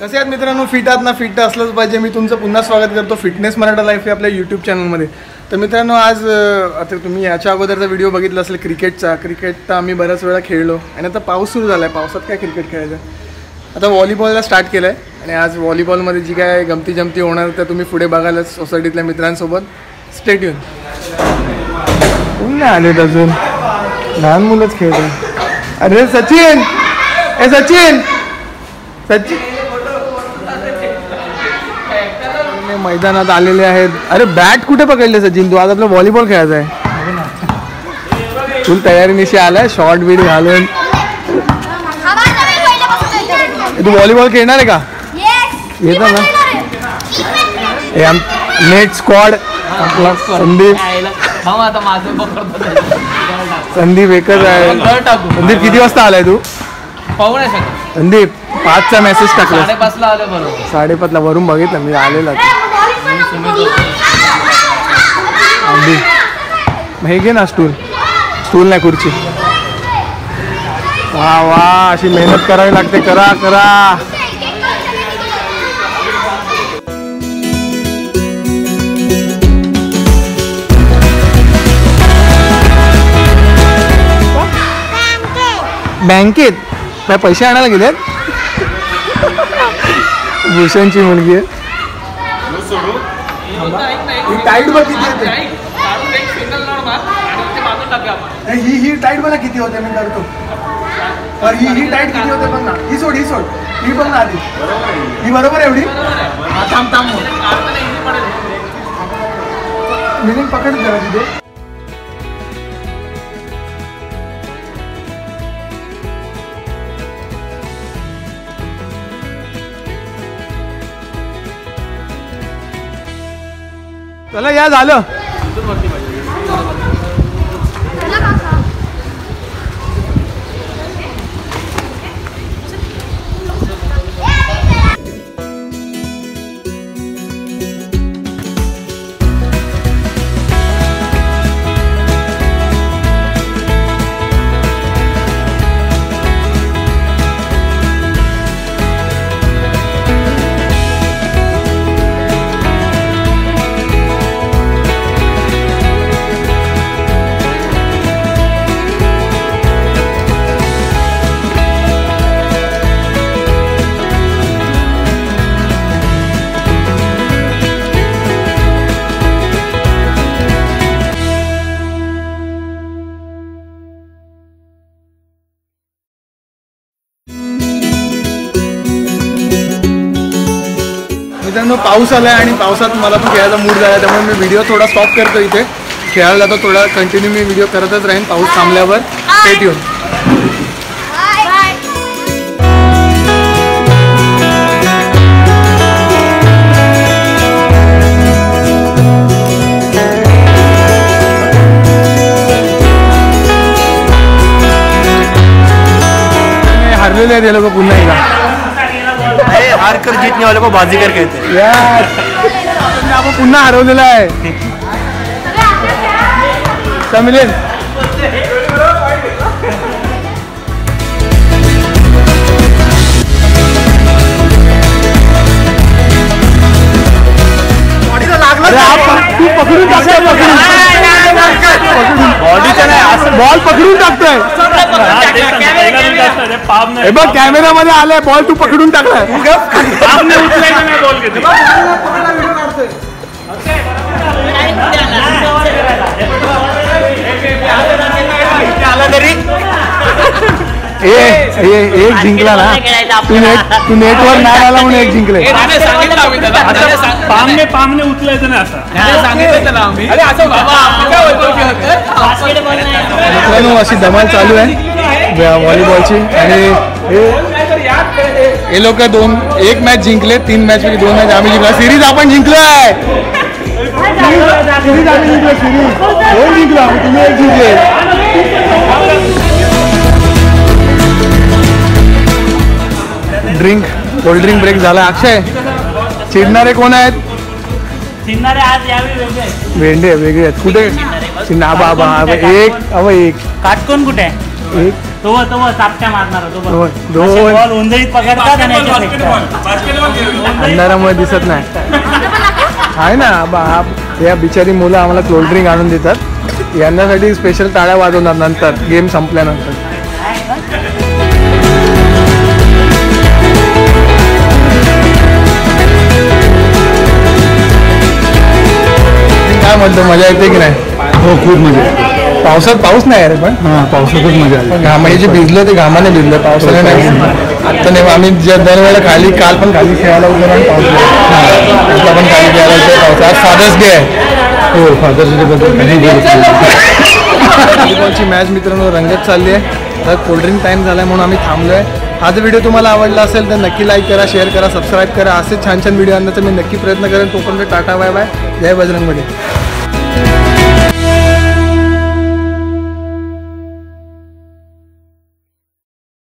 कसे आहेत मित्रांनो? फिट आहात ना? फिट असलंच पाहिजे. मी तुमचं पुन्हा स्वागत करतो फिटनेस मराठा लाईफ हे आपल्या यूट्यूब चॅनलमध्ये तर मित्रांनो आज आता तुम्ही याच्या अगोदरचा व्हिडिओ बघितला असेल क्रिकेटचा क्रिकेट तर आम्ही बऱ्याच वेळा खेळलो. आणि आता पाऊस सुरू झाला आहे पावसात काय क्रिकेट खेळायचं? आता व्हॉलीबॉलला स्टार्ट केलं आहे आणि आज व्हॉलीबॉलमध्ये जी काय गमती जमती होणार त्या तुम्ही पुढे बघायला सोसायटीतल्या मित्रांसोबत. स्टेट येऊन कोण नाही आलेत अजून? लहान मुलंच खेळतो अरे सचिन! ए सचिन! सचिन! हे मैदानात आलेले अरे बॅट कुठे पकडले सचिन तू आज आपला व्हॉलीबॉल खेळायचा आहे. तू तयारीनिशी आलाय शॉर्ट बीट घालून. तू व्हॉलीबॉल खेळणार आहे का? येतो ना? Net squad Sandeep. संदीप एकच संदीप, किती वाजता आलाय तू? संदीप पाचचा मेसेज टाकला साडेपाचला आलं बरोबर. साडेपाचला, वरून हे घे ना स्टूल स्टूल नाही खुर्ची. वा वा अशी मेहनत करावी लागते. करा करा. बँकेत. काय पैसे आणायला गेलेत? भूषणची मुलगी आहे. टाईट बघ किती ही ही टाईट बघा किती होते मी करतो ही ही टाईट किती होते बघ ना. ही सोड ही सोड. ही बघ ना आधी. ही बरोबर एवढी? हा, थांब थांब. मिनिंग पकड जरा तिथे. चला या झालं. मित्रांनो पाऊस आला आहे आणि पावसात मला पण खेळायचा मूड झाला त्यामुळे मी व्हिडिओ थोडा स्टॉप करतो इथे. खेळायला जातो थोडा कंटिन्यू मी व्हिडिओ करतच राहीन पाऊस थांबल्यावर. भेट येऊन हार कर जीतने वाले को बाजीगर कहते हैं। यार। आपण पुन्हा हरवलेला आहे. समिलिन बॉल पकडून टाकतोय हे बघ कॅमेरामध्ये आलाय बॉल तू पकडून टाकलाय आला तरी ए एक जिंकला ना. तू नेट तू नेटवर नाही आला म्हणून एक जिंकले. पामने पामने उचलायचं नाही असं सांगितलं त्याला आम्ही. अरे असं बाबा आपण काय बोलतो की होतं? मित्रांनो अशी धमाल चालू आहे. व्हॉलीबॉलची. आणि हे- हे लोक दोन एक मॅच जिंकले तीन मॅच पैकी दोन मॅच आम्ही जिंकला. सिरीज आपण जिंकलोय. सिरीज आम्ही जिंकलो सिरीज दोन जिंकलो आम्ही तुम्ही एक जिंकले. ड्रिंक कोल्ड ड्रिंक ब्रेक झाला. अक्षय चिडणारे कोण आहेत. भेंडे वेगळे आहेत. कुठे? आबा आबा एक अव एक. काटकोन कुठे आहे? एक. तो तो चापट्या मारणार तो दोन. पकडतात. अंधारामुळे दिसत नाही. आहे ना बा- हा- या बिचारी मुलं आम्हाला कोल्ड्रिंक आणून देतात. यांच्यासाठी स्पेशल टाळ्या वाजवणार नंतर गेम संपल्यानंतर. म्हणतो मजा येते की नाही? हो खूप मजा पावसात पाऊस नाही आहे रे पण. हां पावसातच मजा आली. घामाने जे भिजलो ते घामाने भिजलो पावसाने नाही आता नाही आम्ही ज्या दरवेळेला खाली काल पण खाली खेळायला उतरलो आणि पाऊस. आता पण खाली खेळायला उतरलो, पाऊस. आज फादर्स डे आहे. हो फादर्स डे बद्दल मॅच मित्रांनो रंगत चालली आहे. तर कोल्ड्रिंक टाईम झाला आहे म्हणून आम्ही थांबलो आहे हा जर व्हिडिओ तुम्हाला आवडला असेल तर नक्की लाईक करा शेअर करा सबस्क्राईब करा. असे छान छान व्हिडिओ आणण्याचा मी नक्की प्रयत्न करेन. तोपर्यंत टाटा बाय बाय. जय बजरंगमध्ये